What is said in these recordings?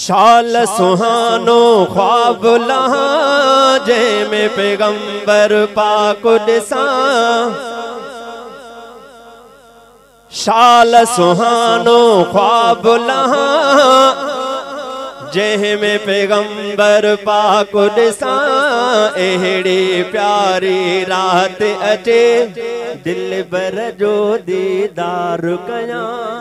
شال سهانو کواب لها جنهن ۾ پيگمبر پاڪ ڏسان شال سهانو کواب لها جنهن ۾ پيگمبر پاڪ ڏسان اهڙي پياري رات اچي دل بر جو ديدار ڪيان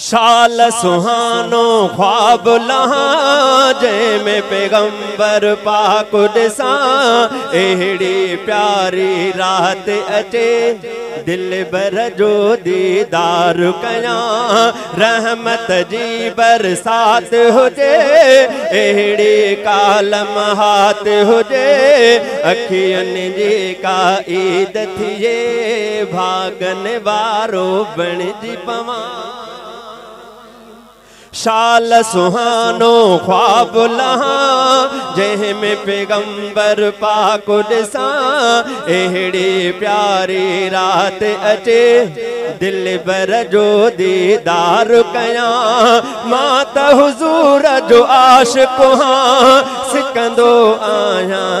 शाल सुहानो ख्वाब लहा में पैगंबर पाक अहिड़ी प्यारी राति अचे दिल बर जो दीदार कयां। रहमत जी बरसात हुजे अहिड़ी कालम हाथ हुजे। अखियुनि जी का ईद थिए, भागन वारो बणिजी पवां। اهڙي پياري رات اچي دل بر جو ديدار ڪيان. مان ته حضور جو عاشق هان سڪندو آهيان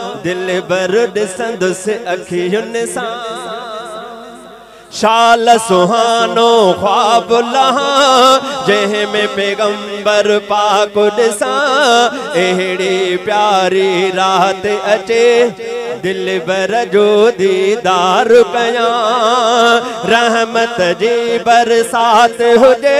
दिल बर ॾिसंदुसि अखियुनि सां। शाल सुहानो ख्वाब लहा, जंहिं में पैगंबर पाक ॾिसां अहिड़ी प्यारी राति अचे, दिल बर जो दीदार कयां। रहमत जी बरसात हुजे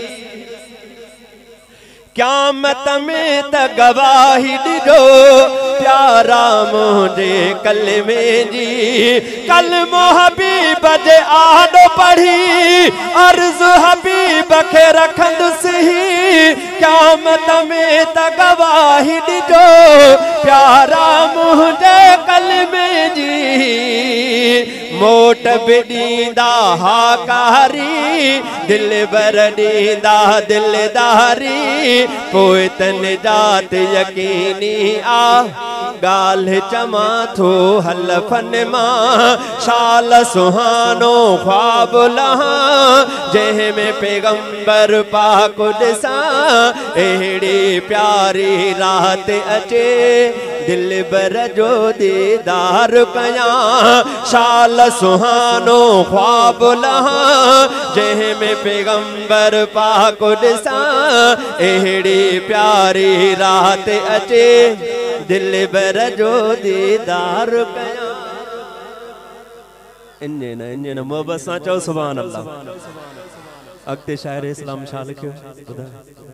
ڪيامت ۾ ته گواهي ڏجو. پيارا منهنجي ڪل ۾ جي. ڪل موهبيب جي آڏو پڙهي عرض حبيب کي رکندس. ڪيامت ۾ ته گواهي ڏجو. پيارا منهنجي ڪل ۾ جي. موٽ به ڏيندا هاڪاري دل بر ڏيندا دلداري پوءِ ته نجات يڪيني آ. ڳالهه چوان ٿو هلفن مان شال سهانو کواب لها. جنهن پيگمبر پاڪ ڏسان اهڙي پياري رات اچي. دل بر جو ديدار ڪيان شال سهانو کواب لها. جنهن پيگمبر پاڪ ڏسان اهڙي پياري رات اچي دل بر جو ديدار ڪيان ان نه ان نه محبت سان چئو سڀان الله اڳتي شاعر اسلام ڇا لکيو ٻڌايو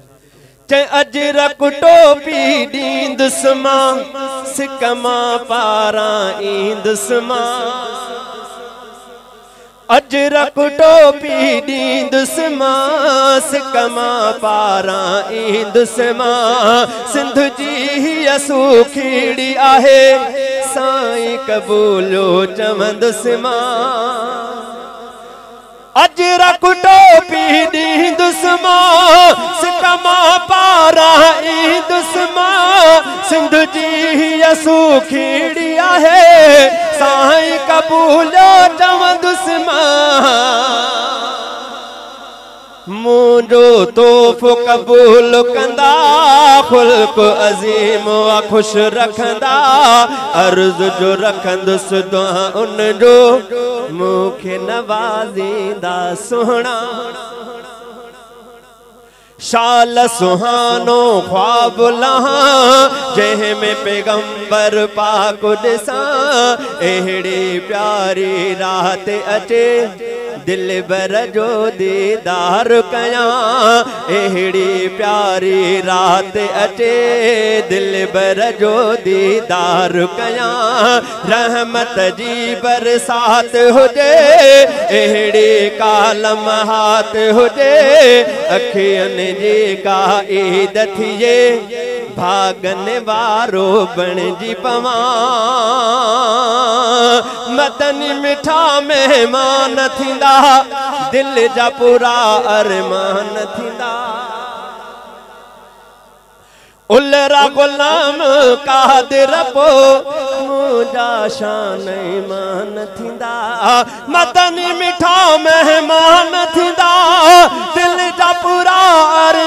چي اجر ٽوپي ڏيندس مان سڪ مان پاران ايندس مان اجرڪ ٽوپي ڏيندس مان سڪ مان پاران ايندس مان سنڌ جي هيءَ سکيڙي آهي. سائين ڪبولو چوندس مان اجرڪ ٽوپي ڏيندس مان سڪ مان پاران ايندس مان سنڌ جي هيءَ سکيڙي آهي سائين ڪبولو چوندس مان. مون جو توهف قبول ڪندا خلق عظيم خوش رکندا. عرض جو رکندس دعا ان جو مون کي نوازيندا سهڻا शाल सुहानो ख्वाब लहा जंहिंमें पैगंबर पाक दिसा एड़ी प्यारी रात अचे। दिल बर जो दीदार कयां प्यारी रात अचे। दिल बर जो दीदार कयां, रहमत जी बरसात हुजे अहिड़ी कालम हाथ हुजे। अखियुनि जी का ईद थिए। भागन वारो बणिजी पवां। मदनी मिठा महिमान थींदा। दिलि जा पूरा अरमान थींदा। उलरा गुलाम कादिर पो मुंहिंजा शान ईमान थींदा। मदनी मिठा महिमान थींदा। दिलि जा पूरा अरमान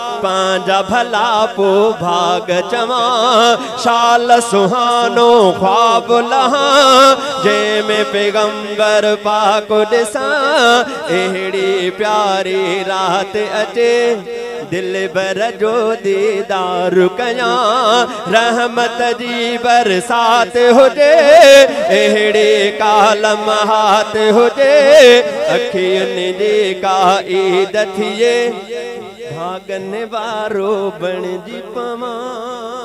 पंहिंजा भला पो भाग चवां। शाल सुहानो ख्वाब लहा। जंहिंमें पैगंबर पाक ॾिसां अहिड़ी प्यारी रात अचे। दिल बर जो दीदार कयां। रहमत जी बरसात हुजे। अहिड़ी कालम हाथ हुजे। अखियुनि जी का ईद थिए। भागन वारो बणिजी पवां।